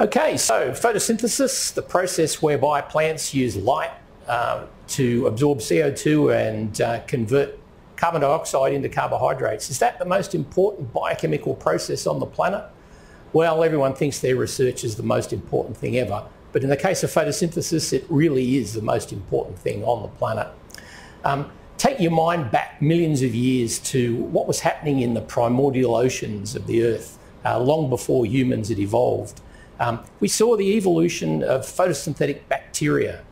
Okay, so photosynthesis, the process whereby plants use light uh, to absorb CO2 and uh, convert carbon dioxide into carbohydrates. Is that the most important biochemical process on the planet? Well, everyone thinks their research is the most important thing ever, but in the case of photosynthesis, it really is the most important thing on the planet. Um, take your mind back millions of years to what was happening in the primordial oceans of the Earth uh, long before humans had evolved. Um, we saw the evolution of photosynthetic bacteria.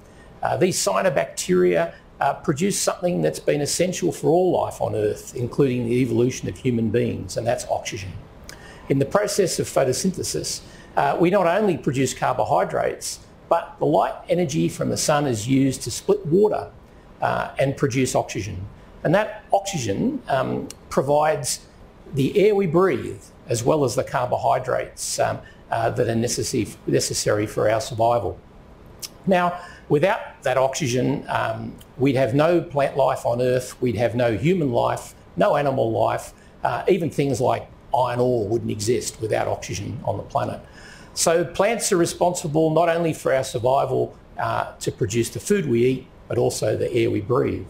Uh, these cyanobacteria uh, produce something that's been essential for all life on Earth, including the evolution of human beings, and that's oxygen. In the process of photosynthesis, uh, we not only produce carbohydrates, but the light energy from the sun is used to split water uh, and produce oxygen. And that oxygen um, provides the air we breathe, as well as the carbohydrates um, uh, that are necessary, necessary for our survival. Now, without that oxygen, um, we'd have no plant life on Earth, we'd have no human life, no animal life, uh, even things like iron ore wouldn't exist without oxygen on the planet. So plants are responsible not only for our survival uh, to produce the food we eat, but also the air we breathe.